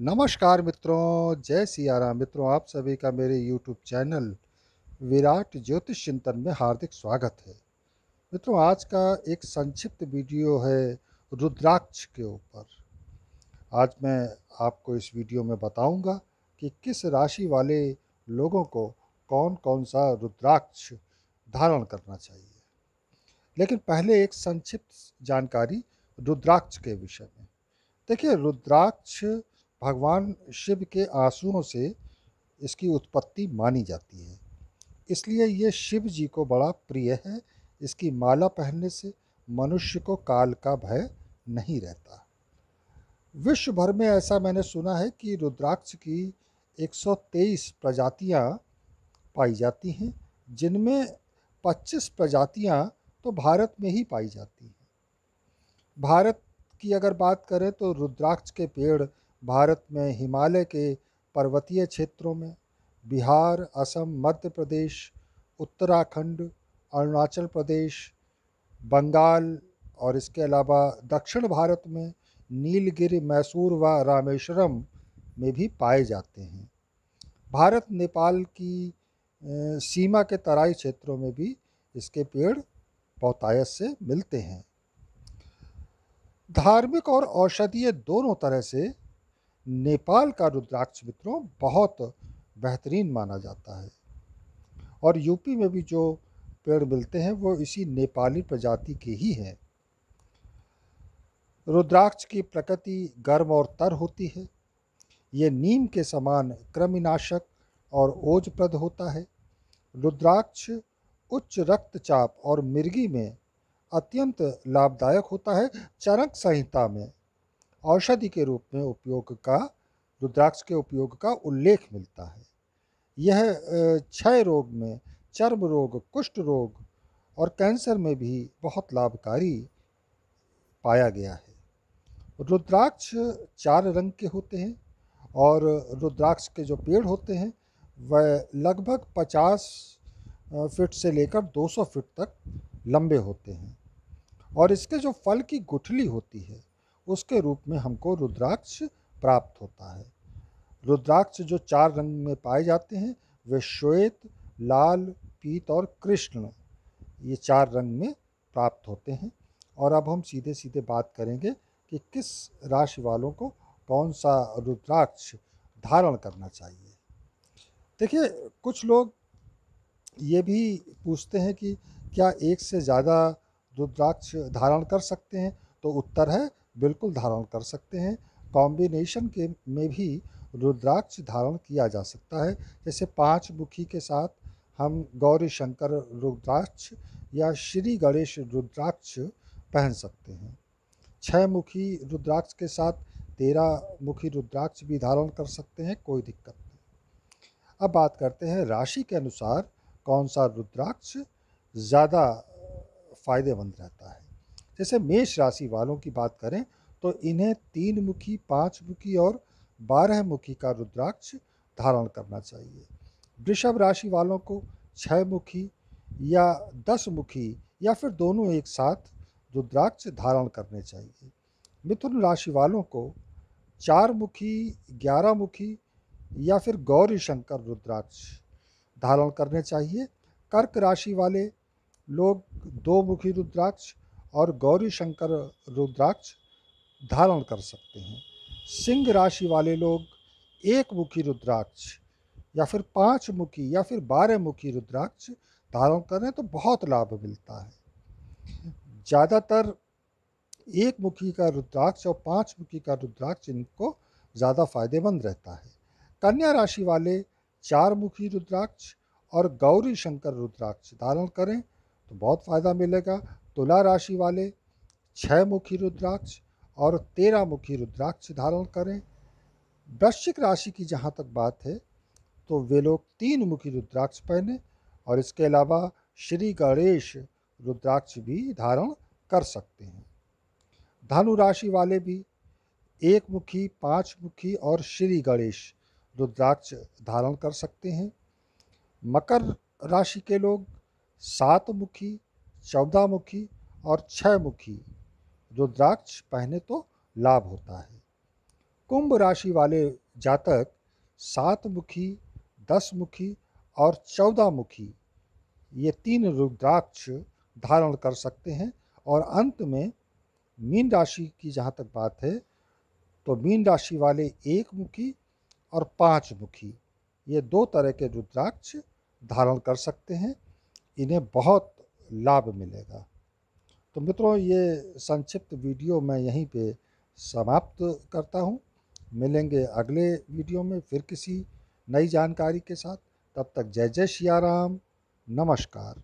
नमस्कार मित्रों, जय सिया राम मित्रों, आप सभी का मेरे यूट्यूब चैनल विराट ज्योतिष चिंतन में हार्दिक स्वागत है। मित्रों, आज का एक संक्षिप्त वीडियो है रुद्राक्ष के ऊपर। आज मैं आपको इस वीडियो में बताऊँगा कि किस राशि वाले लोगों को कौन कौन सा रुद्राक्ष धारण करना चाहिए। लेकिन पहले एक संक्षिप्त जानकारी रुद्राक्ष के विषय में। देखिए, रुद्राक्ष भगवान शिव के आंसुओं से इसकी उत्पत्ति मानी जाती है। इसलिए ये शिव जी को बड़ा प्रिय है। इसकी माला पहनने से मनुष्य को काल का भय नहीं रहता। विश्व भर में ऐसा मैंने सुना है कि रुद्राक्ष की 123 प्रजातियाँ पाई जाती हैं, जिनमें 25 प्रजातियाँ तो भारत में ही पाई जाती हैं। भारत की अगर बात करें तो रुद्राक्ष के पेड़ भारत में हिमालय के पर्वतीय क्षेत्रों में बिहार, असम, मध्य प्रदेश, उत्तराखंड, अरुणाचल प्रदेश, बंगाल और इसके अलावा दक्षिण भारत में नीलगिरी, मैसूर व रामेश्वरम में भी पाए जाते हैं। भारत, नेपाल की सीमा के तराई क्षेत्रों में भी इसके पेड़ बहुतायत से मिलते हैं। धार्मिक और औषधीय दोनों तरह से नेपाल का रुद्राक्ष मित्रों बहुत बेहतरीन माना जाता है। और यूपी में भी जो पेड़ मिलते हैं, वो इसी नेपाली प्रजाति के ही हैं। रुद्राक्ष की प्रकृति गर्म और तर होती है। ये नीम के समान कृमिनाशक और ओजप्रद होता है। रुद्राक्ष उच्च रक्तचाप और मिर्गी में अत्यंत लाभदायक होता है चरक संहिता में। औषधि के रूप में उपयोग का, रुद्राक्ष के उपयोग का उल्लेख मिलता है। यह क्षय रोग में, चर्म रोग, कुष्ठ रोग और कैंसर में भी बहुत लाभकारी पाया गया है। रुद्राक्ष चार रंग के होते हैं और रुद्राक्ष के जो पेड़ होते हैं, वह लगभग 50 फीट से लेकर 200 फीट तक लंबे होते हैं। और इसके जो फल की गुठली होती है उसके रूप में हमको रुद्राक्ष प्राप्त होता है। रुद्राक्ष जो चार रंग में पाए जाते हैं, वे श्वेत, लाल, पीत और कृष्ण, ये चार रंग में प्राप्त होते हैं। और अब हम सीधे सीधे बात करेंगे कि किस राशि वालों को कौन सा रुद्राक्ष धारण करना चाहिए। देखिए, कुछ लोग ये भी पूछते हैं कि क्या एक से ज़्यादा रुद्राक्ष धारण कर सकते हैं? तो उत्तर है बिल्कुल धारण कर सकते हैं। कॉम्बिनेशन के में भी रुद्राक्ष धारण किया जा सकता है। जैसे पाँच मुखी के साथ हम गौरी शंकर रुद्राक्ष या श्री गणेश रुद्राक्ष पहन सकते हैं। छः मुखी रुद्राक्ष के साथ तेरह मुखी रुद्राक्ष भी धारण कर सकते हैं, कोई दिक्कत नहीं। अब बात करते हैं राशि के अनुसार कौन सा रुद्राक्ष ज़्यादा फ़ायदेमंद रहता है। जैसे मेष राशि वालों की बात करें तो इन्हें तीन मुखी, पाँच मुखी और बारह मुखी का रुद्राक्ष धारण करना चाहिए। वृषभ राशि वालों को छः मुखी या दस मुखी या फिर दोनों एक साथ रुद्राक्ष धारण करने चाहिए। मिथुन राशि वालों को चार मुखी, ग्यारह मुखी या फिर गौरी शंकर रुद्राक्ष धारण करने चाहिए। कर्क राशि वाले लोग दो मुखी रुद्राक्ष और गौरी शंकर रुद्राक्ष धारण कर सकते हैं। सिंह राशि वाले लोग एक मुखी रुद्राक्ष या फिर पाँच मुखी या फिर बारह मुखी रुद्राक्ष धारण करें तो बहुत लाभ मिलता है। ज़्यादातर एक मुखी का रुद्राक्ष और पाँच मुखी का रुद्राक्ष इनको ज़्यादा फ़ायदेमंद रहता है। कन्या राशि वाले चार मुखी रुद्राक्ष और गौरी शंकर रुद्राक्ष धारण करें तो बहुत फ़ायदा मिलेगा। तुला राशि वाले छः मुखी रुद्राक्ष और तेरह मुखी रुद्राक्ष धारण करें। वृश्चिक राशि की जहाँ तक बात है तो वे लोग तीन मुखी रुद्राक्ष पहने और इसके अलावा श्री गणेश रुद्राक्ष भी धारण कर सकते हैं। धनु राशि वाले भी एक मुखी, पाँच मुखी और श्री गणेश रुद्राक्ष धारण कर सकते हैं। मकर राशि के लोग सात मुखी चौदह मुखी और छः मुखी रुद्राक्ष पहने तो लाभ होता है। कुंभ राशि वाले जातक सात मुखी दस मुखी और चौदह मुखी ये तीन रुद्राक्ष धारण कर सकते हैं। और अंत में मीन राशि की जहाँ तक बात है तो मीन राशि वाले एक मुखी और पाँच मुखी ये दो तरह के रुद्राक्ष धारण कर सकते हैं। इन्हें बहुत लाभ मिलेगा। तो मित्रों, ये संक्षिप्त वीडियो मैं यहीं पे समाप्त करता हूँ। मिलेंगे अगले वीडियो में फिर किसी नई जानकारी के साथ। तब तक जय जय सिया राम। नमस्कार।